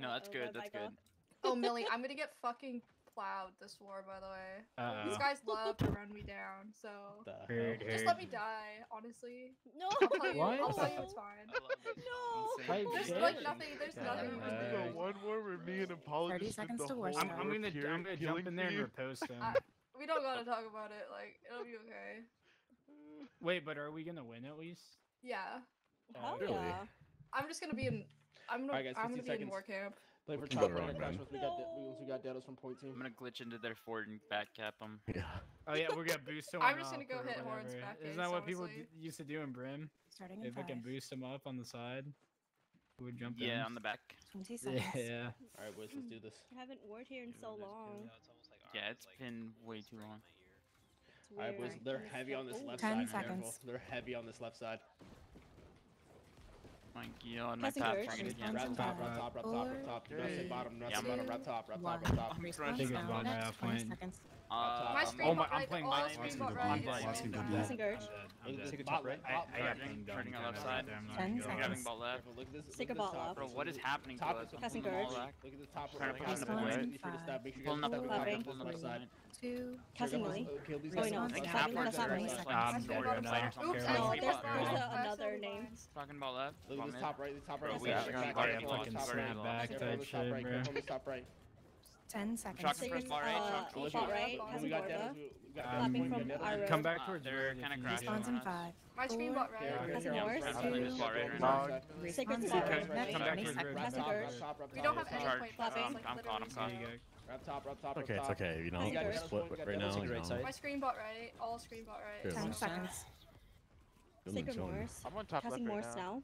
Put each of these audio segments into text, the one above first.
No, that's good. That's good. oh, Millie, I'm gonna get fucking plowed this war, by the way. Uh -oh. These guys love to run me down, so just let me die. Honestly, no. I'll tell you, what? You it's fine. no, there's like nothing. There's nothing. There's the one war where me and Apollo just spent the whole. I'm, I'm gonna, I'm gonna jump in there you. and repose them. I, we don't gotta talk about it. Like it'll be okay. Wait, but are we gonna win at least? Yeah. Uh, really? yeah. I'm just gonna be in I'm gonna, All right, guys, I'm gonna be seconds. in war camp. Play for top running crash once we got once we got Dados from point team. I'm gonna glitch into their fort and back cap them. Yeah. Oh yeah, we're gonna boost. I'm just gonna go hit Horns back. Isn't eh, that what people used to do in Brim? Starting if we can boost them up on the side, we would jump yeah, in. on the back. Yeah. All right, boys, let's do this. I haven't warred here in so long. Yeah, it's been way too long. All right, boys, they're heavy on this left side. Careful, they're heavy on this left side. My god, my again. Top, top, top, top. You top, top, top. I'm half point. Uh, my oh my, I'm playing my screen. I'm playing. I'm playing. Take a top right. I got turning on left side. Ten seconds. Grabbing ball left. Take a ball left. Bro, what is happening to us? Passing guard. Top right. Trying to push up the point. Pulling up the point. Side. Two. Passing Lily. Going on. Half left side. I'm sorry. I'm. Oops. No, there's another name. Talking ball left. Look at this top right. The top right. Bro, we should go back. Top right. Top right. Ten seconds. Shock and press bar right. Shock uh, bot right. Come back towards. They're kind of crashing. Respawns in five. My screen bot right. Has a horse. Sacred spot. Come back towards. We don't have any point. Flapping. Um, I'm caught. I'm caught. Up top, up top, okay, it's okay. You know, we're split right now. You know. My screen bot right, all screen bot right. Ten seconds. Sacred Morse. I'm on top Casting left right Morse now. now.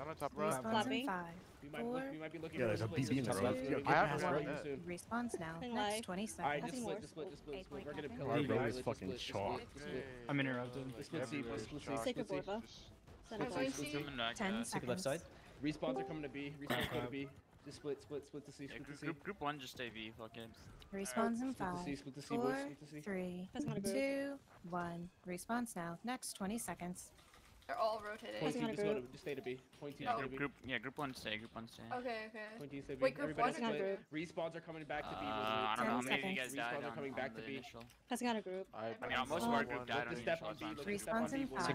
I'm on top right. Respawns in five. We four, yeah, there's a BB in the left. I have one. Respawns now. Next 20 seconds. Alright, just split, just split, just split. We're gonna pill. Our road is fucking chalk. I'm interrupted. Split C, split C, split C. Split split C. Ten seconds. left side. Respawns are coming to B. Respawns coming to B. Just split, split, split to C, split to C. Group, group one, just A B. Fuck games. Respawns in five, four, three, two, one. Respawns now. Next 20 seconds. They're all rotating. Point T, just go to, just stay to B. Point T, group. Oh. Group, yeah, group one, stay. Group one, stay. Okay, okay. Point stay B. Wait, group Everybody one split. Respawns are coming back to B. Uh, I don't know how many of you guys died Respawns are coming on, back on to B. Initial. Passing out a group. I, I mean, most of our group died on initial. Respawns in five.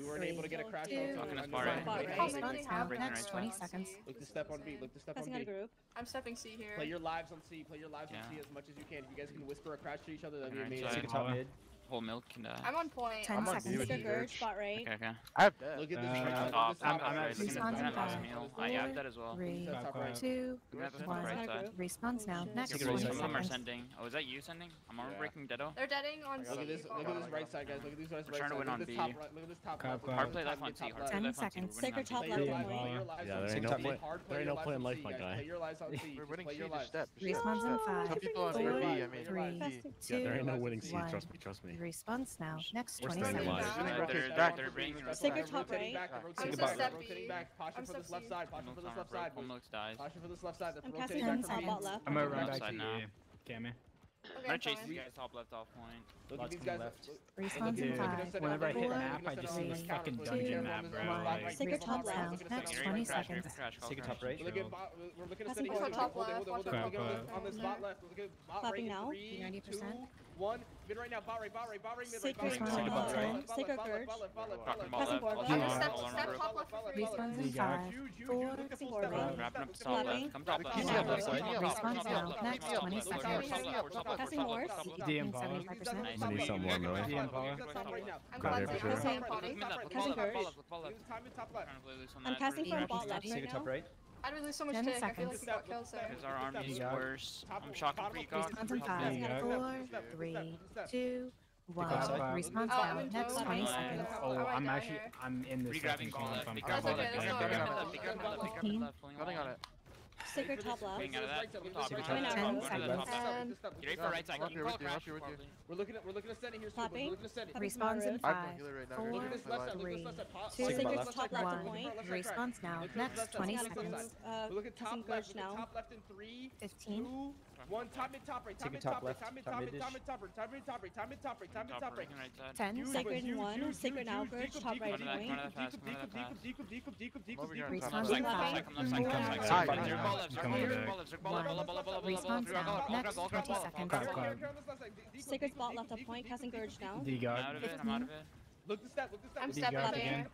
We weren't able to get a crash. Talking to far right. Respawns have next 20 seconds. Look to step on B. Look to step on B. Passing out a group. I'm stepping C here. Play your lives on C. Play your lives on C as much as you can. If you guys can whisper a crash to each other, that'd be amazing whole milk and uh. I'm on point. Ten I'm seconds. Mr. Verge, spot right. Okay, okay. I have. Look at this. Uh, right top. I'm, I'm at respawn right. have that as well. Three, respawns now. Next one. Some are sending. Oh, is that you sending? I'm yeah. breaking deado. They're deading on. Look at this. Look at this right side, guys. Look at these right side. We're trying to win on B. Look at this top right. Hard play left on C. Ten seconds. Take top left. Yeah, there ain't no point. There ain't no point in life, my guy. Play. We're winning C. Respawns in five. Some people on B. I mean, three, two, one. Yeah, there ain't no winning C. Trust me. Trust me. Response now. Next 20 seconds. Back. Top right. Back, left I'm rotating on from bot left. I'm side now. Cammy. Okay, I'm chasing you guys top left off point. Look at these guys. Left. Respawns in five. Whenever I hit map, I just see fucking dungeon map, bro. Sacred top left. Next 20 seconds. Sacred top right. We're looking at top left. Now. 90%. One, mid right now, bot right, bot right, bot right, mid right, bot right, bot right, bot right. Sacred Courage. Passing forward. Step top left. Respawns in 5, 4, 4, left. Come top left. Respawns now. Next 20 seconds. Passing ward. DM power. We need someone, though. DM power. Got it for sure. Passing Courage. I'm casting from bot left right now right. I'd release so much Ten tick. I feel like seconds. we got kills there. Because our army is You got it. worse. I'm shocking bottom of precog. step, Respawns in five, you four, three, two, one. outside. Respawns Oh, I'm now. in Next 20 Nice. seconds. How Oh, I I'm actually here? I'm in this Regrabbing second ball spawn. left. I'm Big That's grab okay, ball that's left. okay. Big grab Okay. left. Big grab left. Big grab left. Pulling Nothing wall. on it. Sticker top left. Getting out of that. Top left. Coming out of that. Get ready for right side. Keep call crash. We're looking at we're looking at center here. We're looking at center. Response in five, four, three, two, one. Response now. Next 20 seconds. Look at top left. Top left in three, 15, one top mid top right, top mid top right, top mid top mid top mid top right, top mid top right, top mid top right, top mid top right. Ten sacred one, sacred outburst, top right wing. Respawning left. Respawns now. Next 20 seconds. Sacred spot left of point, casting Gurge now. D guard. I'm out of it, I'm out of it. Look this step, look this step. I'm stepping up here.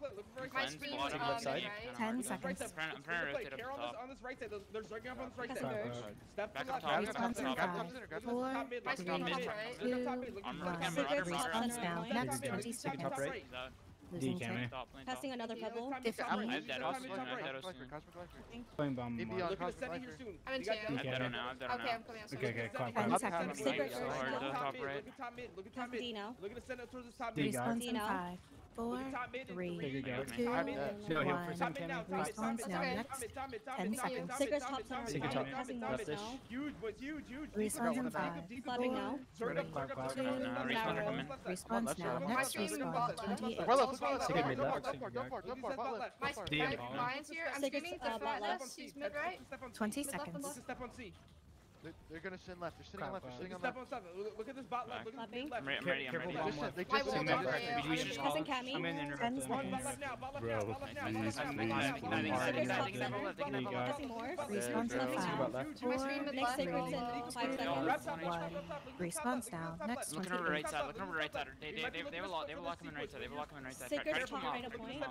My screen's on the right side. Ten seconds. I'm trying to rotate up top. on this right side. They're zerging up on this right side. Step back up top. Back up top. Four, two, one. Six seconds now. Next 20 seconds. Passing another pebble. I'm dead on Playing bomb. Look the. I'm. I'm dead. I'm dead. Okay, I'm. Okay, okay, climb, climb. One second. Top mid. Four, three, two, one. Response now. Next. Ten seconds. Sigurd's top center. Sigurd's top. Response now. Response now. Response. Twenty-eight. Mid mid. Twenty seconds. They're, they're gonna send left. They're sitting Crap, on left. They're uh, sitting on left. Step on step. Look at this bot left. Look at this left. I'm ready. I'm ready. I'm ready. Just, they just I will talk to you. Doesn't count me. I'm in interrupt. Bot left now. Bot left now. Bot left now. Bot left now. They can have left. They can have left. Respawn to the left. My screen with next signals in five seconds. One. Respawn down. Next one. Looking over the right side. Looking over the right side. They they they have a lot. They have a lot coming right side. They have a lot coming right side. Sickers top right a point.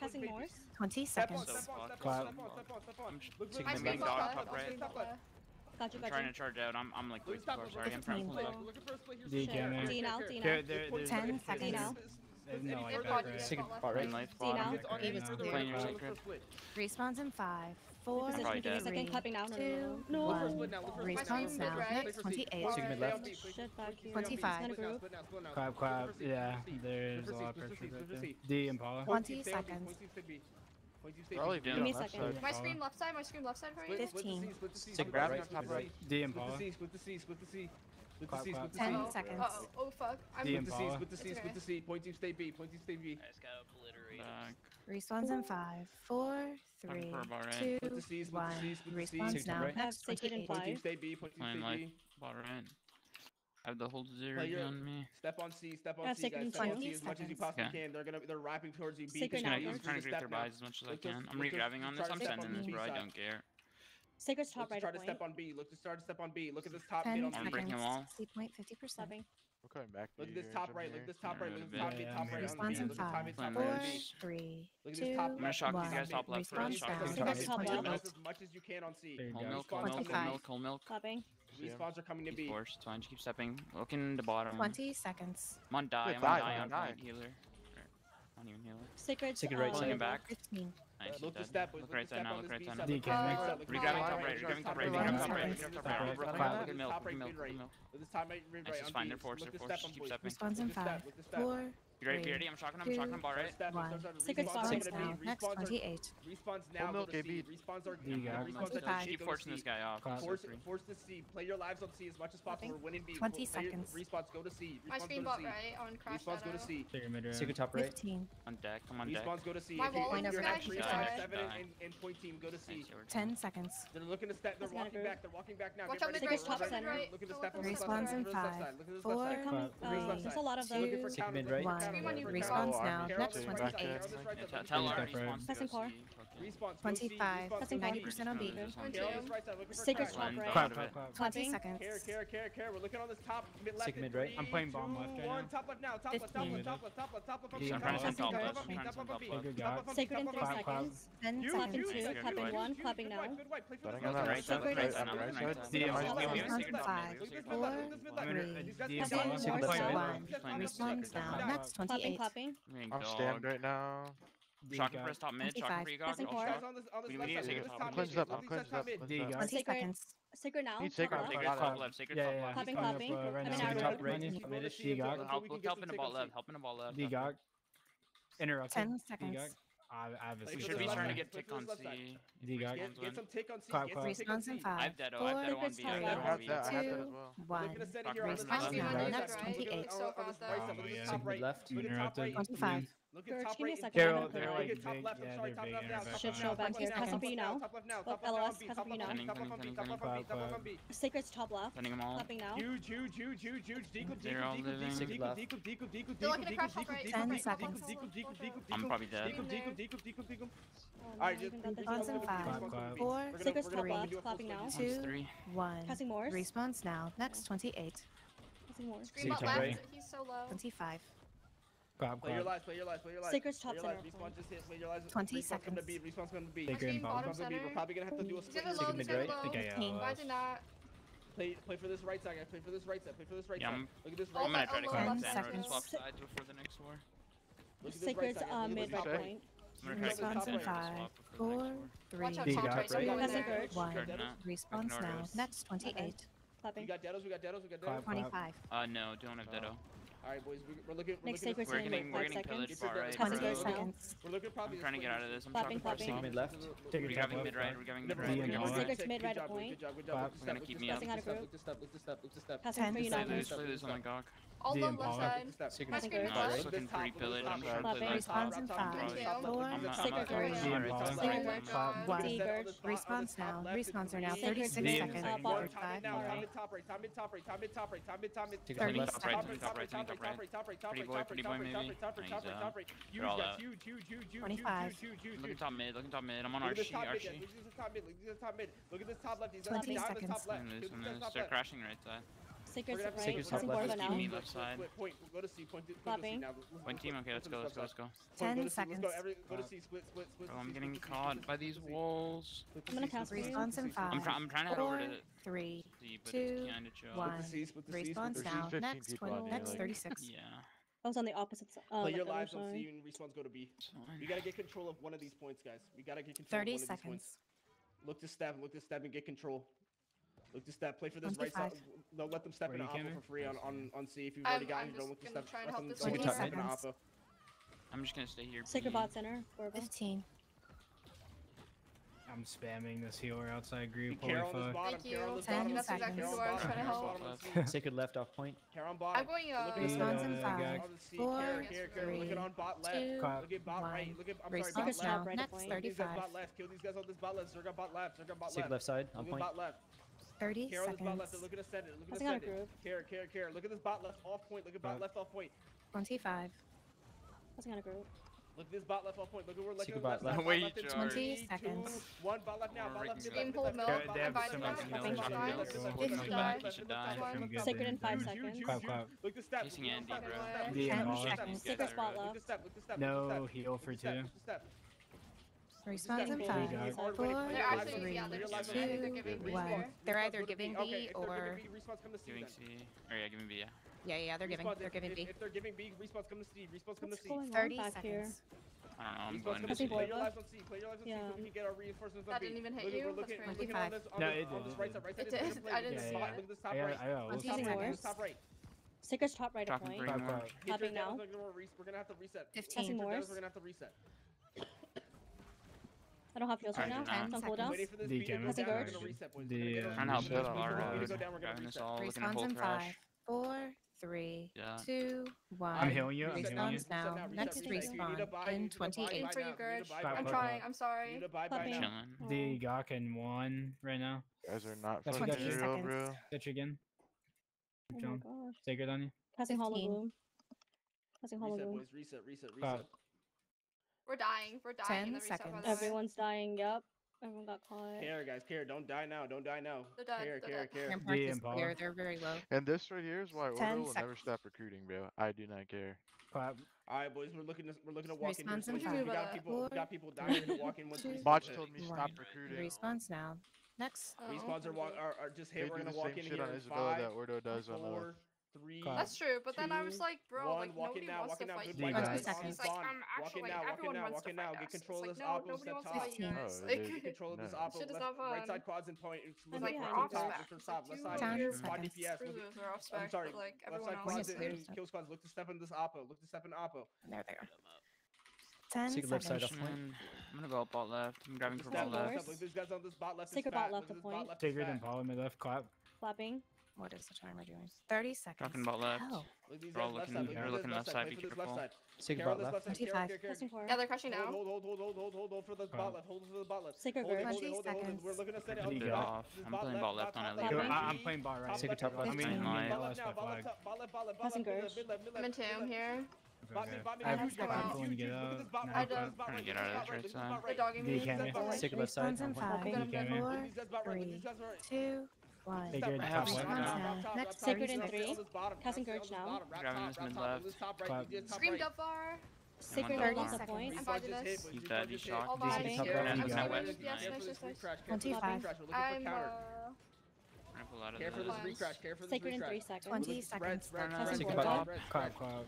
Passing Morse. Twenty seconds. Clap. I'm taking the main dog top right. Got you, I'm got trying you. to charge out. I'm, I'm like way too far. Sorry, I'm trying to pull back. D can 10 seconds. Dino. No, I got it. Second spot, right? Respawns in 5, 4, 3, second, clapping down. 2, 1. Respawns now. Twenty-eight. Twenty-five. Clap, clap. Yeah, there's a lot of pressure right there. D, 20 seconds. Probably down Give me a second. My screen left side, my screen left side for you. 15. Stick. Grab right, top right. D Impala. Split the C, split the C, split the C. Split the C, split the C. 10 seconds. Uh oh, oh fuck. I'm D Impala. Split the C, split the C, split the C. Point team stay B, point team stay B. I just got obliterated. Respawns in 5, 4, 3, 2, 1. Respawns now. That's taken in 5. Point team stay B, point team stay B. I have the whole zero Player, on me. Step on C, step on yeah, C, guys. Step on C as much as you possibly okay. can. They're gonna they're wrapping towards you. B. I'm, I'm trying to get their buys as much as I can. I'm re-grabbing on this. I'm sending this, bro. I don't care. Sacred's top right. Try to step on B. Look to start to step on B. Look at this top mid on B. I'm breaking wall. C point fifty percent. We're coming back. Look at this top right. Look at this top right. Look at this top right. Top right. Response in five, four, three, two, one. I'm gonna shock these guys top left. Response back. Top left. As much as you can on C. Whole milk. Whole milk. Whole milk. Clapping. These spawns are coming to be. Forced. It's fine. Just keep stepping. Looking to bottom. 20 seconds. I'm on die. I'm on die. I'm on die. Healer. Not even healer. Sacred. Sacred right side. back. Nice. Look to step. Look right side now. Look right side now. Regrabbing top right. Regrabbing top right. Regrabbing top right. Top right. Look at milk. Look at milk. This time right. This is fine. They're forced. They're forced. Keep stepping. Response in five. Four. Great, ready, Beardy? I'm shocking I'm shocking him, bar right? One. Secret spawns now. Next 28. Respawns now, go to C. Respawns are respawns are Keep forcing this guy off. Force, force to C. Play your lives on C as much as possible. We're winning B. 20 seconds. Respawns, go to C. My screen bot right on crash Respawns, go to C. Secret top right. 15. On deck, come on deck. Respawns, go to C. My wall is guy. 7 and point team, go to C. 10 seconds. They're looking to step, they're walking back, they're walking back now. Watch out, Secret top center. Respawns in 5. 4. There's a lot of those. Looking for counter. Right for counter, One. looking for Respawns counter. now. Carol Next on this right 28. side, Carol on this right side, Tell, looking tell for our Step counter. right. response. Pressing go car. see, fucking- Respawn. 25, Pressing 90% on B. Just one Carol on two. this right side, looking for Sacred counter. top right. Clap, Out of clap, it. clap. 20 Clapping. seconds. Care, care, care, care. We're looking on this top mid left. Stick in mid right. I'm three, playing bomb left two, right one. now. Top left now. Top left. Top 15. left. Top left. Top left. Top left. Yeah, Top I'm left. pressing Top top left. right. Top left. Top left. Figure Top got. left. Sacred in Top three left. Clap, clap. seconds. 10 You, Clapping you, seconds. two, you, you, clapping you, one, you, clapping good now. white, good white. Play for Betting the on left that side. right Right side, side, right right side, side. right Yeah, side. yeah, Look at yeah. this One mid left. five, Look at this mid four, left. Look at this mid left. three, These guys three, top two, left. one. Top one. left. Second Top point. left. Playing Top left. Respawns secret now. top. Next Clapping, 28. clapping. Ring I'm dog. stabbed right now. D Shocking press top mid. Shocking 25. free god. Pressing All core. shot. Guys on this on this We need side. to take it top top I'm mid. cleansed up, I'm at cleansed up. mid. up. got. 20 20 Sacred. seconds. Sacred now. Need top sacred. left. Sacred top left. Sacred Yeah, top yeah. left. Clapping, clapping. right Coming now. out Second of top it. right. Go to Committed. C, D go got. to- Help, we can look, get help some in the take ball left. C. Help in the ball left. D got. Interrupted. 10 seconds obviously. Should be trying to get tick on C. Get, get some tick on C. Get some tick on C. I have dead. I have dead on B. I have dead. As well. One. Look at the. Next 28. So. Left. 25. Look at top right. Carol, they're like top left. I'm sorry. Top left now. Shit show back here. Castle B now. Top left now. Top left now. Top left now. Top left on B. Top left on B. Top left on B. Sacred's top left. Sending them all. Clapping now. Huge, huge, huge, huge, huge. Declip, declip, declip, declip, declip, declip, declip, declip, declip, declip, declip, seconds. Declip, declip, declip, I'm probably dead. Declip, declip, declip, declip, declip. All right. Johnson five, four, six, three, clapping now. Two, one. Passing more. Respawns now. Next twenty-eight. Passing more. Scream up left. He's so low. Twenty-five. Grab, grab. Your lives, play your lives, play your lives. Sacred's top center. Respawn just hit, play your lives. 20 Respawn's seconds. Gonna beat. Respawn's gonna beat. Sacred and bomb. Gonna. We're probably gonna have to do a split. Sacred mid right? I yeah. Why did not? Play, play for this right side, guys. Play for this right side. Play for this right yeah, side. Look at this right side. Uh, I'm gonna try to clear center and swap sides before the next war. Look Sacred's mid right point. Response in five, four, three, two, one. Response now. Next 28. Clapping. We got deados, we got deados, we got deados. 25. Uh, no, don't have deado. All right, boys, we're, we're looking. We're Next looking we're getting, we're getting pillaged far right. 20 seconds. We're looking probably. I'm trying to get out of this. I'm clapping, clapping. Taking mid left. We're grabbing mid right. We're grabbing mid right. Let's take it mid right a point. Good job. Good job. We're gonna keep me up. Passing out a group. Look this step. Look this step. Look this step. Passing for you now. Lose, lose on my gawk. All on left side. My screen is left. Looking great billet. I'm trying to play left. Response in five, four, six, three, Response now. Respawns are now 36 seconds. Time mid top right. Time mid top right. Time mid top right. Time mid top mid. 30 seconds. Top right. Top right. Top right. Top right. Top right. Top right. Pretty boy. Pretty boy. Maybe. Top right. Top right. Huge. Huge. Huge. Huge. Huge. 25. Looking top mid. Looking top mid. I'm on Archie. Archie. Look at this top mid. Look at this top mid. Look at this top left. He's on the top left. They're crashing right side. Secret We're left side. Point. Go to C. Point to, point to C now. Point team. Okay, let's go. Let's go. Let's go. Ten seconds. I'm getting caught by these walls. I'm gonna count response in five. I'm, try I'm trying to head over to three, C, but two, it's chill. one. Response now. Next. Next thirty-six. Yeah. I was on the opposite side. Uh, oh, Play your lives on C and respawns go to B. We gotta get control of one of these points, guys. We gotta get control of one seconds. of these points. Look to stab, look to stab and get control. Look to step. Play for this right side. No, let them step in Alpha for free on, on, on C if you've already gotten it. Don't look to step. Try and help this one. Step in Alpha. I'm just gonna stay here. Sacred bot center. Orba. 15. I'm spamming this healer outside group. Holy fuck. Bottom, Thank you. Ten That's exactly who I was trying to help. Sacred left off point. Care on. I'm going, uh, response in five, four, care, care, three, look at uh, on bot left. two, look at bot one. right. Look at, I'm sorry, bot left. Right Next, 35. Kill these guys on this bot left. Zerga bot left. Zerga bot left. Sacred left side, on point. Bot left. 30 Care seconds. On this bot left. Look at us send. Look at us send. Care, care, care. Look at this bot left off point. Look at bot left off point. 25. That's not a group. Look at this bot left off point. Look at where Lego left. Left. Wait, left, 20 three, seconds. Two, one bot left now. Bot left. Game hold no. Sacred in five seconds. Clap, clap. The step. Chasing Andy, bro. Ten seconds. Secret spot left. No heal for two. Response in five, four, three, two, one. They're either giving B or... Giving C. Or yeah, giving B, yeah. Yeah, yeah, they're giving, they're giving B. If they're giving B, response come to C, response um, come to C. 30 seconds. I'm going to C. Play your lives on C, play your lives on C we can get our reinforcements on B. That didn't even hit you? That's crazy. No, it did. Right side, right side. It did, I didn't see it. Look at this top right. I got Top right. Sicker's top right at point. Top. Now. We're gonna have to reset. 15. We're gonna have to reset. I don't have heals right now. Uh, time's on cooldown. The game is The can't help it. Three, yeah. two, one. I'm healing you. I'm healing you. now. Next respawn in 28. for you, Gurge. I'm trying. I'm sorry. The Gawk and one right now. Guys are not That's fucking real, seconds. bro. Touch again. John. Oh my. Sacred on you. Passing hollow boom. Passing hollow boom. Reset. Reset, reset, we're dying. We're dying. 10 in the reset, by seconds. Everyone's dying. Yep. Everyone got caught. Care, guys. Care. Don't die now. Don't die now. They're dead, Care, they're care, dead. care. Rampart The is Impala. clear. They're very low. And this right here is why Ordo 10 will never stop recruiting, bro. I do not care. Clap. All right, boys. We're looking to we're looking to walk in. here in soon. We got people. We got people dying to walk in once two, respawns Botch told me One. stop recruiting. Response now. Next. Oh, Respawns are, walk, okay. are, are just They hey. do We're the gonna walk same in shit here on in Isabella that five, Ordo does on Lilith. four, three. That's true, but then I was like, bro, one, like walk nobody now, wants walk to fight good you vibes. guys. 20 It's seconds. like, Spawn. I'm Walk in actually, now, walk everyone now, wants to now, fight get control of like, this no, oppo, nobody step wants to top. fight you Fifteen. guys. Oh, Like, they- Get control of this oppo. Shit is left, not right side quads and point. It's I'm left, behind right, top, Gurge. left, top, left side. Ten weird Quad seconds. DPS. Look at- cruisers are off I'm spec, sorry. but like Left everyone side else One quads is is clear. and kill squads. Look to step in this oppo. Look to step in oppo. There they are. Get 'em up. 10 Secret left side seconds. off point. I'm gonna go up bot left. I'm grabbing Look for to bot step Bot in, left. look, Look, these guys on this bot left. is Sacred what is the time I doing? 30 seconds. Talking about left. Oh. We're all looking, side. Look you're looking left side. Be careful. Secret bot left. 25. Yeah, they're crushing now. Hold, hold, hold, hold, hold, hold, hold for the bot left. Hold for the bot left. Secret hold, hold, Seconds. hold, hold. We're looking to set it off. I'm playing bot left on elite. I'm playing bot right. Sigma top left. I'm playing live. Bot left now. Bot left. Bot left. Bot left. Bot left. I'm in tomb here. Bot me, bot me. I'm going to get out. I don't. Trying to get out of the right side. They're dogging me. Sick left side. Three, two, why? They Next sacred in three. Casting Gurge now. Grabbing his mid left. Up far. Sacred Guard is a point. I'm. He's dead. He's shocked. He's top west. Yes, I'm. Care for this recrash, care for this recrash. Sacred in 3 seconds. 20 seconds. Casting Guard. Club.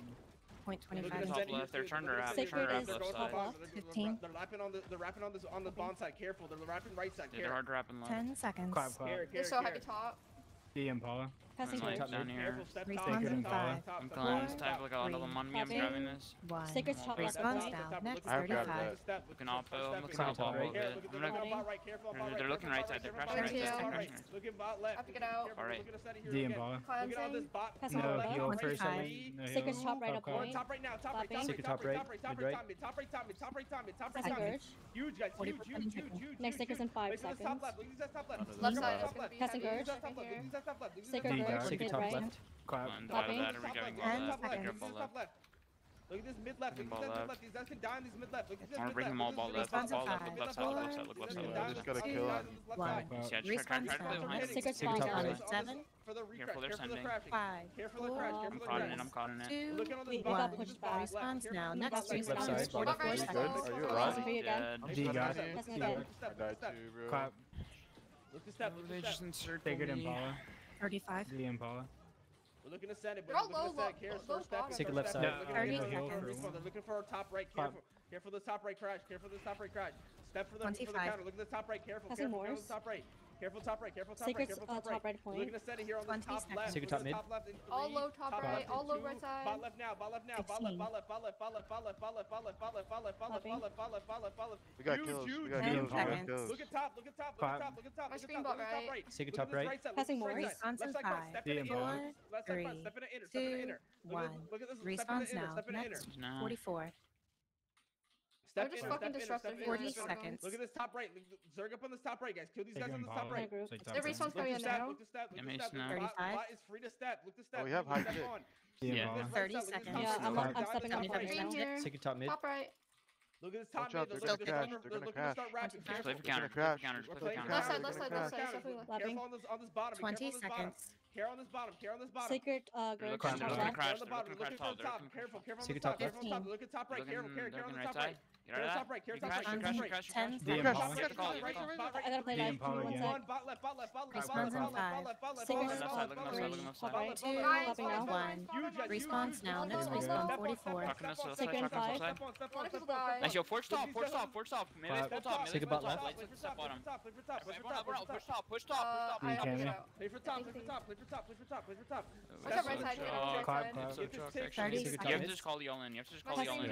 0.25. Top left, they're turning around. They're turning around left side. Fifteen. They're lapping on the, they're wrapping on the on the bond side. Careful, they're lapping right side. They're hard rapping left. Ten seconds. Clap, clap. They're so heavy top. DM Paula. Passing. Top down here. Respawn's on five. I'm killing this type. Look all the one on me. I'm grabbing this. One. Top left. Respawn's down. Next 35. Looking all bow. I'm looking off a little bit. I'm gonna, they're looking right side. They're crashing right side. Bot left. Have to get out. All right. D and bot. Passing no, heal first. Sacred's top right up point. Top right now. Top right. Top right. Top right. Top right. Top right. Top right. Top right. Top right. Top right. Top right. Huge guys. Huge. Huge. Huge. Next Sacred's in five seconds. Left side. Passing Gurge. Sacred. Big. Take a top right. left. Crab. And out of that, are we going and top left. Top left. Top left. Look at this mid left. Look at this mid left. He's actually dying. He's mid left. Look at this. I'm bringing them all ball left. Ball left. Left side. Left side. Look left side. I just got a kill on. One. Respawn time. Sticker top left. Seven. Careful, they're sending. Five. Careful, they're crash. Careful, they're crash. I'm caught in it. I'm caught in it. Two. Wait, one. Response now. Next respawn is 44 seconds. Are you alive? D got it. I died too, bro. Clap. Look at this step. They just insert. They get Impala. 35. The Impala. We're looking to send it, but we're looking to send low, low, low, low, Take a left side. No. They're looking for our top right. Careful. Careful the top right crash. Careful the top right crash. Step for the, for the counter. Look at the top right. Careful. Careful. Careful the top right. Careful top right, careful top Sacred's, right, careful top, uh, top right. right. We're looking to set it here on the top seconds. left. Secret top mid. Top left three, all low top, top right, left all low right side. Bot left now, bot left now, bot left, bot left, bot left, bot left, bot left, bot left, bot left, bot left, bot left, bot left, bot left, bot left, bot left, bot left. We got kills, we got kills, we got kills. Look at top, look at top, look at top, look at top, look at top, look at top right. Secret top right. Passing more. Response is five. One. Response now. Next, 44 step just in, fucking step disruptive. In, step 40 in, step seconds. Look at this top right. Zerg up on this top right, guys. Kill these guys on the top right. Everyone's coming in now. Look to step. Look to step. Is free to step. Look to step. Oh, we have high shit. Yeah. 30 seconds. Yeah, I'm, I'm stepping up right now. Take your top mid. Top right. Look at this top mid. They're going to crash. They're going to crash. Counter. Play counter. Left side, left side, left side. Careful on this, bottom. 20 seconds. Care on this bottom. Care on this bottom. Secret uh, grave. Look on the bottom. Look at the top. Careful. Careful on the top. Careful on the top. Look at top right. Careful. On the top right. You know that? Right, you can crash, right, crash, crash, crash, crash. I gotta play live. One sec. Bot left, bot left, bot left, bot left, bot left, bot left, bot left, three, one, respawns now. Next respawn, 44. Second five. Nice, yo, forge top, forge top, forge top. Melee full top, melee full top. Lights at the bottom. Push top, push top, push top. Play for top, play for top, play for top, play for top, play for top. Watch out right side. Clap, clap. You have to just call the all in. You have to just call the all in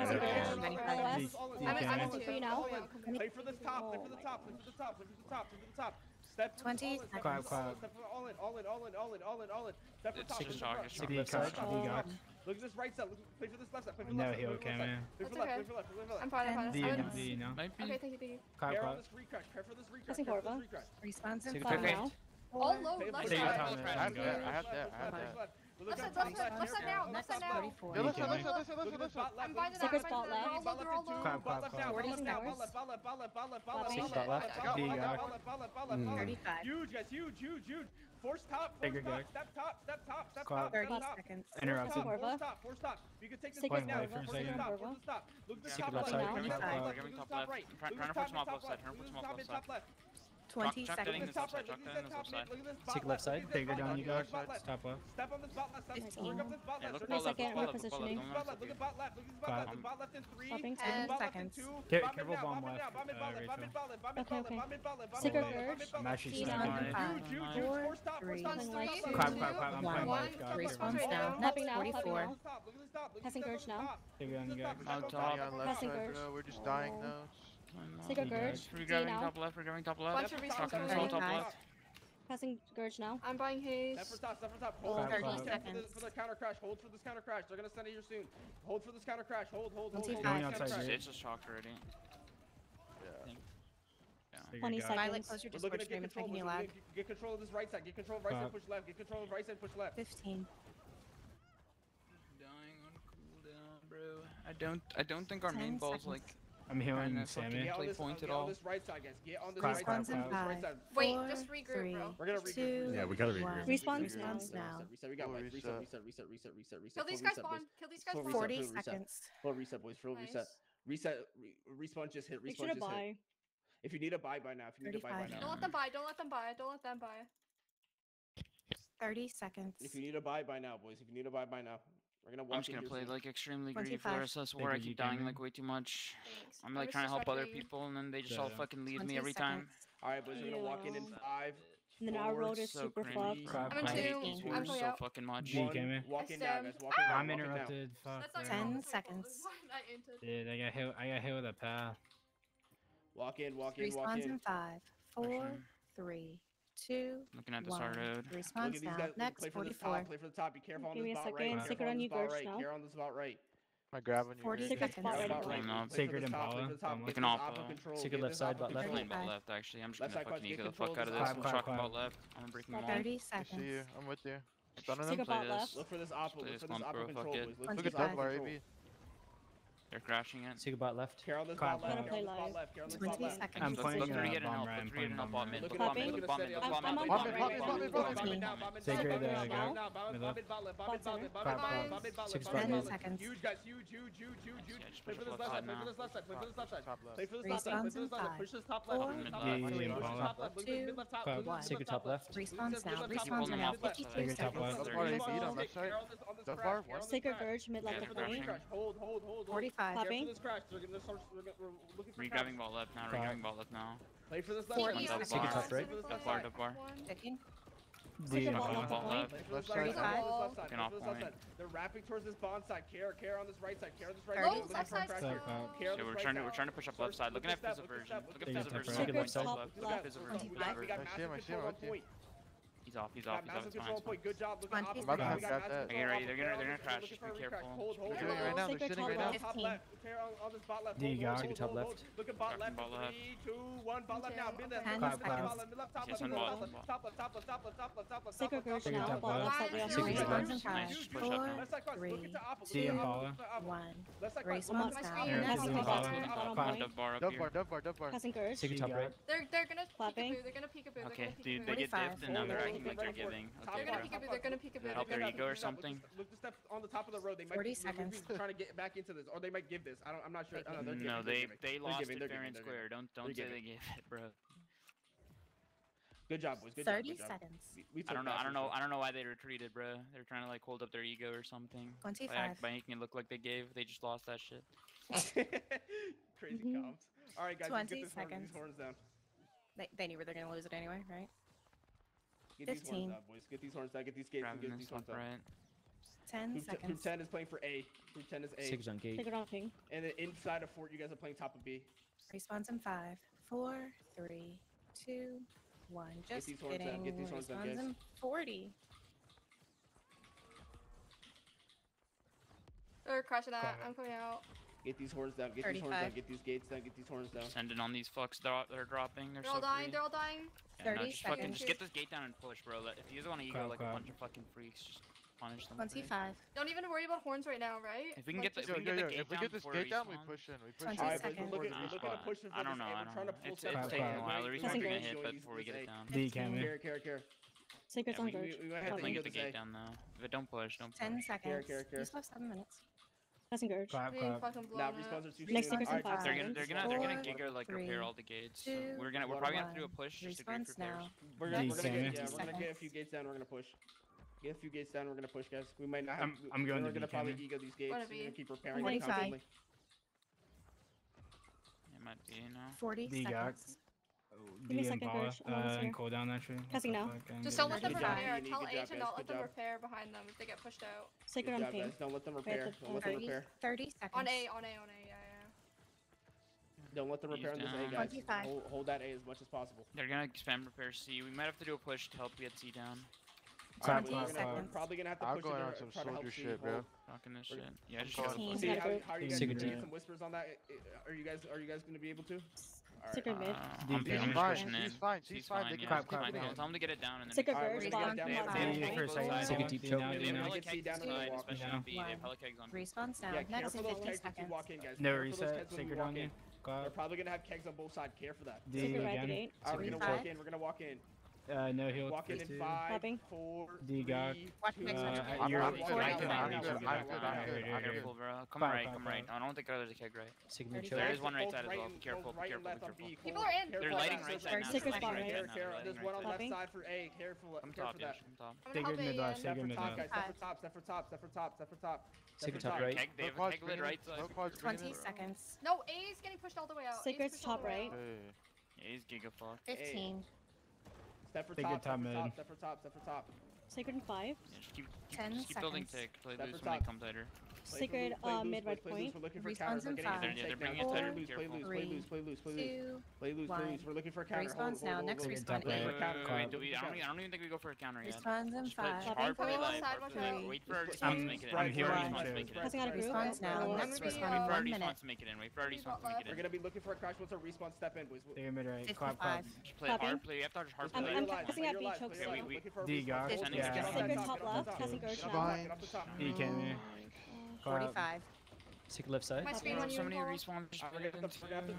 cousin Okay. goes Many right times. left. You- all in, you all in, can. all in, I'm all in, two now. Play for this top, play for the top, play for the top, play for the top, play for the top. Step for 20 all in, step Clap, for all in, clap. step for all in, all in, all in, all in, all in, all in. Step for It's top, just step for chalk, top. it's CB Left card, side. CB got. Look at this right side. Look, play for this left side. Play for the No left side. heal play for the cam, left yeah. side. Play for left. okay. Play for left. Play for left. I'm fine, I'm fine. Do I'm you, gonna- do you know? Might be. Okay, thank you, thank you. Clap, Care on clap. this recrash. Care for this recrash. Pressing Care for this recrash. Respawns in Five five. Now. All low, left for Take your left, time, left, man. left, I have that, I have that, I left, have that. left. Look Left at side, this left side, right left side here. now, left side now. 34. Yo, You listen, can. listen, listen, Look listen, at this listen. bot left, I'm bot finding left, that, Secret I'm spot finding that. left. They're all low, they're all low. Clap, bot clap, left clap. now, bot Forty left now, towers. bot left, bot left, bot left, bot left, bot left, Secret bot spot left, left. bot D left, got. bot left, bot left, bot left, Mm. bot left. 35. Huge, guys, huge, huge, huge. Force top, force Take your top, guy. step top, step top, step Clap. top, step 30 top. seconds. Force Interrupted. top, Corva. force top, force top. You can take this Secret right now. Point left for a Force the second. top, force the top. Look at the Secret top left left, side, look at secret the top left left, side. look at the Top top left. right. Try- Look try at to the push top him off top left side, left. try to Look push at him the off top left and top left. 20 Chuck that in Look at this top Top right, side, look at chuck this that top the right, top look at this bot Secret left, left side. look at this Bigger bot down left, you look at go. this bot left. Top left. Step on this bot left, step Nice. work up this bot left. look Circle ball left, this look bot ball left. left, look ball positioning. left. Bot left, look at bot left, look at this bot Clap. left, bot left in three. Stopping and ten bot left in seconds. two. Care- Bomb it careful now, bomb bomb it now, Take a Gurge. We're going top left, we're going top left. Yep. Top control, top left. Passing Gurge now. I'm buying haze. Step for top, step for top. Hold for, the, for the counter crash. Hold for this counter crash. They're gonna send it here soon. Hold for this counter crash. Hold, hold, hold. hold, hold outside, it's just shocked already. Yeah. 20 seconds. Violet, close your Discord stream and taking you lag. Get, get control of this right side. Get control of right side, push left. Get control of right side, push left. 15. Dying on cooldown, bro. I don't, I don't think our main ball's like I'm healing Sammy. Get on this, point uh, at all. This right side, guys. Get on this right, right, side, five. Wait, just regroup, three, bro. We're gonna regroup. Two, yeah, we gotta regroup. Respawn spawns now. Reset. We got oh, reset. reset. Reset. Reset. Reset. Reset. Kill these guys, spawn. Kill these guys. Forty seconds. Full reset, boys. Full reset. Reset. Respawn just hit. Respawn just hit. If you need a buy by now, if you need a buy by now. Don't let them buy. Don't let them buy. Don't let them buy. 30 seconds. If you need a buy by now, boys. If you need a buy by now. We're gonna watch I'm just gonna play like extremely greedy for SS War. I keep dying like way too much. Thanks. I'm like trying to help other people, and then they just all fucking leave me every time. All right, boys, we're gonna walk in in five. And then our road is super fucked. I'm in two. I'm so fucking much. One, walking down, guys. Walking down. I'm interrupted. Fuck. Ten seconds. Dude, I got hit. I got hit with a path. Walk in. Walk in. Walk in. Responds in five, four, three, two. Looking at the one. road. Response Look at these guys. Next, play for 44. the top. Play from the top. Be careful on Give me this a spot second. right. Sacred on you, Gersh, right. now. Care on this spot right. Am I grabbing you? 40 seconds. Spot right. right. No, Sacred and Paula. We can all Paula. Sacred left side, but left. Left, actually. I'm just gonna fucking ego the fuck out of this. I'm left. I'm gonna break them all. 30 seconds. I see you. I'm with you. Stunning them. Play this. Look for this Look for this control. Look at that, they're crashing it. Sugabot left. Carol, there's bot left. Carol, there's left. Carol, there's left. I'm playing uh, bomb right. I'm playing bomb right. Look at bomb mid. Look at bomb mid. Look at bomb mid. Bomb mid. Bomb mid. Bomb mid. Bomb mid. Sacred, uh, go. Bomb mid. Bomb mid. Bomb mid. Bomb mid. Bomb mid. Bomb mid. seconds. Huge, guys. Huge, huge, huge, huge, huge. Play for this left side. Play for this left side. Play for this left side. Play for this left side. Play for this left side. Push this top left. Push top left. Two, one. Sacred top left. Respawns now. Respawns now. 52 seconds. Sacred verge, mid left of the lane. 45 Five. Careful this crash. We're, getting this, we're, we're looking for Regrabbing ball left now. Regrabbing ball left now. Play for this left one. One Left bar. Left bar. Left bar. Second. Ball, ball left. Left side. Left side. Left side. They're wrapping towards this bond side. Care, care on this right side. Care on this right side. Left side. Care on this right side. We're trying to push up left side. Looking at physical version. Look at physical version. Look at physical version. We got massive control on point. He's off, he's off, he's off. He's control fine, point. Good job. Look at opposite. We got They're getting ready. They're getting ready. They're gonna crash. Be careful. Hold, hold, They're doing right now. They're sitting right now. Top left. Tear on, on this bot left. There you go. Hold, top left. Look at bot left. Three, two, one. Bot left now. Been there. Clap, clap. Top left, top left, top left, top left, top left, top left, top left. Sick aggression. Top left. Sick aggression. Four, three, one. Race monster. That's the bottom. Dove bar up here. Dove bar, dove bar, dove bar. Passing courage. They're they're gonna peekaboo. They're gonna peekaboo. Okay, dude. They get dipped and now they're acting like they're giving. Okay, they're, gonna peek a bit, they're gonna peek a bit. Help their ego or something. Look the steps on the top of the road. They might 40 seconds. trying to get back into this, or they might give this. I don't. I'm not sure. Oh, no, no, they they lost it fair and square. Don't don't say they give it, bro. Good job, boys. Good 30 job, seconds. We, we I don't know. I don't know. I don't know why they retreated, bro. They're trying to like hold up their ego or something. 25. By, making it look like they gave, they just lost that shit. Crazy mm comps. All right, guys. 20 get seconds. These horns down. They, they knew where they're gonna lose it anyway, right? Get 15. these horns out, boys. Get these horns out. Get these gates and get these horns out. Right. 10 group seconds. Group 10 is playing for A. Group 10 is A. Six on gate. And then inside of fort, you guys are playing top of B. Response in five, four, three, two, one. Just get these kidding. Horns out. Get these horns out, guys. in 40. They're crushing that. I'm coming out. Get these horns down, get 35. these horns down, get these gates down, get these horns down. Sending on these fucks they're, they're dropping. They're, they're so all dying, free. they're all dying. Yeah, 30 no, just seconds. fucking just get this gate down and push, bro. If you guys want to ego like a bunch of fucking freaks, just punish them. 25. Don't even worry about horns right now, right? If we can get the, if we, if we get this gate down, we push in. We push in. Right, look at, look at push in I don't know. I'm trying to pull it's taking a while. The reason we're gonna hit, before we get it down. Be careful. Care, care, care. Sacred's yeah, on. We, we, we have to get the gate down though. But don't push, don't push. 10 seconds. Care, care, care. You still have 7 minutes. Passing George. Clap, clap. fucking Nah, blown respawns it. are too Next soon. seconds Alright, and. They're gonna, they're gonna, they're gonna Four, giga like repair all the gates. so we're gonna, we're probably gonna have to do a push just to gate Respawns repairs. We're gonna, we're gonna get, yeah, we're gonna get a few gates down. We're gonna push. Get a few gates down. We're gonna push, guys. We might not have. I'm- I'm going We're to gonna probably cam in. these gates. Wanna We're gonna keep repairing Wanna it be. constantly. It might be, you know. 40 Give me a second, Gersh. I'm almost here. and cooldown actually. Passing now. Just don't let them Good job. repair. You need to Tell good not let them repair behind them if they get pushed out. Sacred on job, ping. Don't let them repair. Don't let them 30, repair. 30 seconds. On A, on A, on A, yeah. Don't let them repair on this A, guys. Hold, hold that A as much as possible. They're gonna spam repair C. We might have to do a push to help get C down. Alright, we're, gonna- we're probably gonna have to I'll push go in on some try to help soldier C shit, bro. hold. Knocking this shit. Yeah, just gotta See, how, how are you guys Secret gonna get some whispers on that? Are you guys are you guys gonna be able to? Sticker mid. I'm pushing Martian in. She's fine, she's fine. They crap, crap, crap. Tell them to get it down and then... Sticker verge, bottom, bottom. Take a deep choke. They now. pelicags on side, especially on B. Respawn sound. Yeah, careful those kegs. No reset. Sticker down. They're probably gonna have kegs on both sides. Care for that. We're gonna walk in. We're gonna walk in. Uh, no heal. Walking in five, Popping. four, D got. I'm good. I'm good. Come right, come right. I don't think there's a keg right. Signature. There is one right side as well. Be careful, be careful, be careful. People are in. They're lighting right side. There's one on the left side for A. Careful, that. Take mid left. Uh, mid left. Step for top. Step for top. Step for top. Step for top. Top right. They have a keg lid right side. 20 seconds. No, A is getting pushed all the way out. Sacred's top right. A is gigafuck. 15. Step for top, time, step for top, step for top, step for top. Sacred in five. Yeah, just keep, keep, Ten just keep seconds. building tick. Play Step lose when they come later. Sacred uh, Midward Point. Respawns in five. They're bringing it tighter. Be careful. Play loose, play loose, play loose. Play loose, play loose. We're looking for a counter. Respawns now. Next respawn. I don't even think we go for a counter yet. Respawns in five. Hard play live. Wait for our response to make it in. I'm here. Response now. Next respawn. Wait for our response to make it in. Wait for our response to make it in. We're gonna be looking for a crash. What's our response? Step in, boys. They're mid right. Clap, clap. Play hard play. We have to hard play. I'm casting at B choke. D gosh. Sacred top left. Casting Gersh. Beacon. 45. Take left side. My screen on you. Somebody respawn. Forget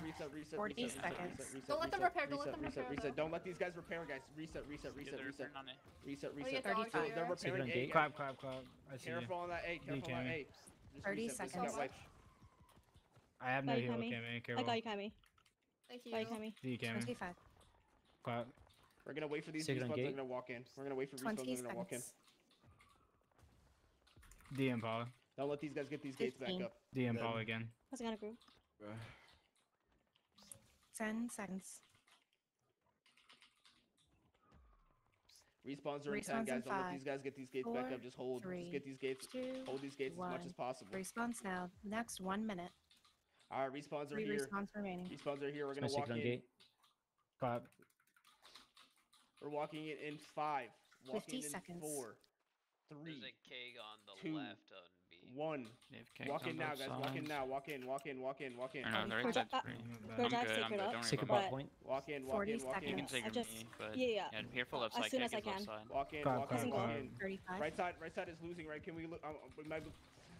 reset, reset, 40 reset, seconds. Reset, reset, don't let them repair. Don't let them repair. Reset. Don't let these guys repair, guys. Reset, reset, reset, reset. Reset, oh, reset. 35. They're repairing A. Clap, clap, clap. I see you. on that A. Careful on that A. 30 seconds. I have no heal, Kami. Careful. I got you, Kami. Thank you. Got you, Kami. See you, Kami. 25. Clap. We're gonna wait for these respawns. They're gonna walk in. We're gonna wait for respawns. They're gonna walk in. DM Paula. Don't let these guys get these 15. gates back up. DM Bow again. That's gonna go. 10 seconds. Respawns are in Respawns 10, guys. Don't five, let these guys get these gates four, back up. Just hold. Three, just get these gates. Two, hold these gates one. as much as possible. Respawns now. Next one minute. All right, respawns are Three here. respawns remaining. Respawns are here. We're going to walk in. Gate. Five. We're walking it in five. Walking 50 in seconds. four. Three. There's a keg on the two, left one. Walk in now, guys. Walk in now. Walk in. Walk in. Walk in. Walk in. No, the right side's. I'm good. I'm good. Don't worry about point. Walk in. Walk in. Walk in. You can take just, me, but yeah, yeah. yeah careful left side. As soon as I can. Walk in. Walk in. Walk in. Right side. Right side is losing. Right? Can we look? Um, we might.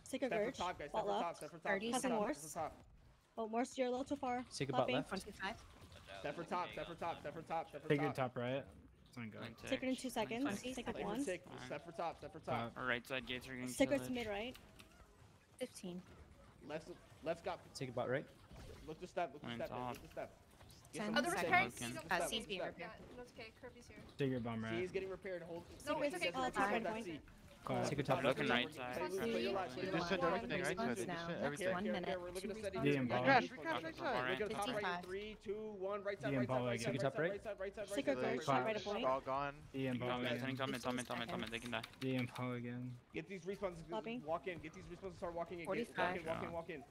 Take a verge. Step for top, guys. Step for top. Step for top. 30 Step for top. Oh, Morse, you're a little too far. Take a butt left. 25. Step for top. Step for top. Step for top. Step for top. Take top right. Take it in two seconds. Take one. Step for top. Step for top. Our right side gates are going to. Stick mid right. 15. Left, left. got... Take about right. Look to step, look to step, look to step. Other repairs. Uh, C's being repaired. That's okay. Kirby's here. Take your bum, right? C's getting repaired. Hold. No, it's okay. I'll top right point. Right. Take a top left and right side. Just shut everything, right side. Just shut everything. One minute. The Impala. Crash, crash, right side. 55. 3, right side, the right side, right side, right side, right side, right side. All gone. The Impala again. Tom in, Tom in, Tom. They can die. The Impala again. Get these respawns. Walk in. Get these respawns start walking in. Walk in, walk in, walk in.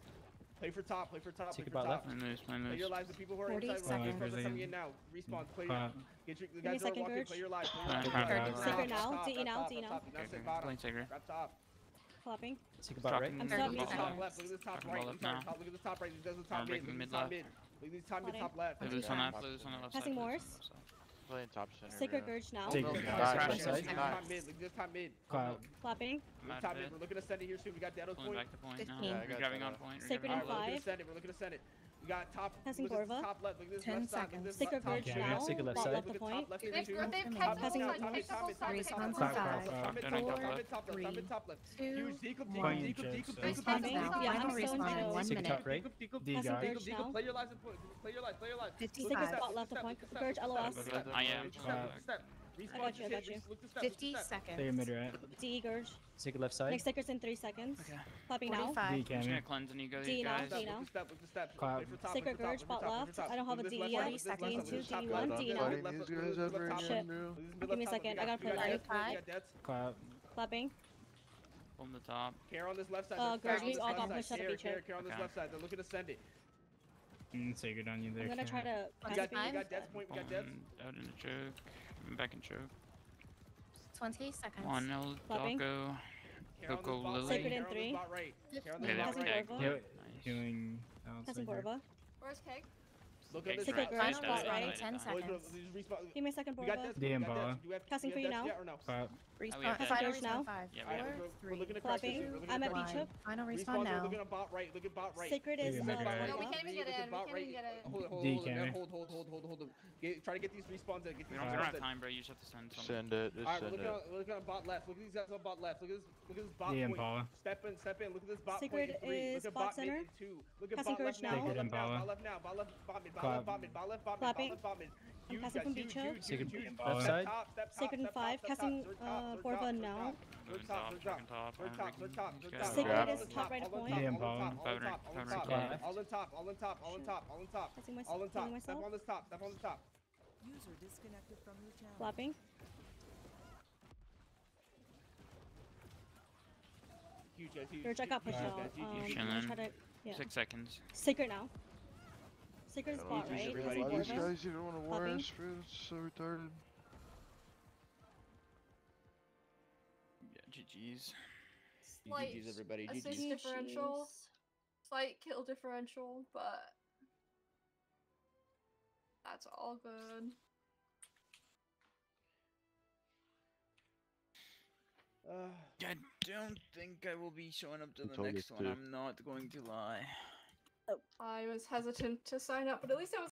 Play for top, play for top, Take play for top. Left. Minus, minus. Play your lives, the people who are inside seconds. Right. Play coming now. Respawn, play your, get your, the guys who are walking, Gerge. play your lives. Secret now, DE now, DE now. Playing Secret. Grab top. Flopping. Take about right. I'm sorry. Look at this top left, look at this top right, look at this top right, he does the top mid, look at this top mid, look at this top mid, top left. Play this on that, play this on that left side. Passing Morse on top five. mid, top mid, Five, top mid, four, top mid, top left, top three, mid, top left. two, Use Deacon, one. Deacon, Deacon, Deacon, Point Deacon, Passing Three Deacon, seconds now. Yeah, Final I'm still respawn in into one it. Take it minute. top right. Deacon, Deacon, D Passing guy. Urge Deacon, Deacon, now. play your lives and put, play your life, play your life. Fifty Look at Sacred step, five. spot look at left the step, point. look at step, Urge look at LOS. step, Look at look at I step, am. look at step, look at step. I Respawn, got you, I got you. look look Fifty step. seconds. Take your mid right. D Gurge. Take left side. Next Sacred's in three seconds. Okay. Clapping now. D Forty-five. I'm just gonna cleanse and ego D these now, guys. D now. at step, look at step. Cloud. Wait for top, Sacred wait for top, Urge, wait for bot top, wait for left. I don't have Look a at this D left yet. side, look at this Stacking left side, into look at this top D1, left, D look at now. this Buddy, left, these look at guys this are left top bringing left. new. Look at this Give me a middle top, second, look I at gotta we play got live. deaths, we got deaths. Cloud. Clapping. From the top. Care on this left side. There's Care Gurge, on this I'll left push side. out of Care, each care, hit. care on this Okay. left side. They're looking to send it. Sacred on you there. I'm gonna try Karen. to. We pass got, it we to got Dead's point. We got Dead's. One out in a choke. I'm back in choke. 20 seconds. One El Flopping. Doggo. Care on the Coco spot Lily. right, Sacred in care on the three. spot right. Care on the Okay, spot Passing that's right. Corvo. tag. Heal- Nice. Healing. Uh, Alex Passing right here. Borva. Where's Keg? Look at this. Sacred right. Grand Nice, spot, nice, right? nice, 10 nice. Wait, seconds. wait, these respawn- Give me a second We got Borva. Dead's. DM we got Bala. Dead's. Do we have- Casting do we for have you Dead's now. yet or no? Pop. Respawn. have final Death. respawn now. 5. Yeah, we Alright, have we're, Four, we're three, looking at Crescent. Flopping. We're looking I'm at at Beach Hook. Final Respawns, respawn we're now. looking at bot right. Look at bot right. Sacred is yeah, No, we can't even get look in. We can't even get in. Hold, hold, hold, hold, hold, hold, hold, hold. Get, try to get these respawns in. Get We these don't, we don't have time, bro. You just have to send something. Send it. Just Alright, we're send looking it. at, we're at bot left. Look at these guys on bot left. Look at this, look at this bot DM point. Paula. Step in, step in. Look at this bot Sacred point in three. is Look at bot bot mid center. in two. Look at Passing bot left Courage now. now. Bot left and now. Bot left now. Bot left, bot mid. Bot Clap. left, bot mid. Left, bot mid. Clapping. left, bot mid. I'm Huge, passing from huge, Beach Hook. huge, Sacred huge, huge. left side. top, step Sacred in step top, five, step casting, top, third uh, top, third top, third now. top, Third top, top, third top. fucking top. Third top, third top, third top. Sacred all on is top right all of on point. top, all on top, all on top, all on top, all on top, all on top, all on top, all on top, Passing my, all on top. Step on this top, step on this top. User disconnected from your channel. Flopping. Huge, huge. Urge, I got huge, pushed out. guys, huge, Um, huge. I'm gonna Shannon. try to. Yeah. Six seconds. Sacred now. Sacred is I don't right? everybody Passing these Borva. guys even want to war Flopping. us, bro? It's so retarded. Yeah, GG's. Slight GG's, everybody. assist GG's. differential. Slight kill differential, but that's all good. Uh, I don't think I will be showing up to the told next one. to. I'm not going to lie. I was hesitant to sign up, but at least I was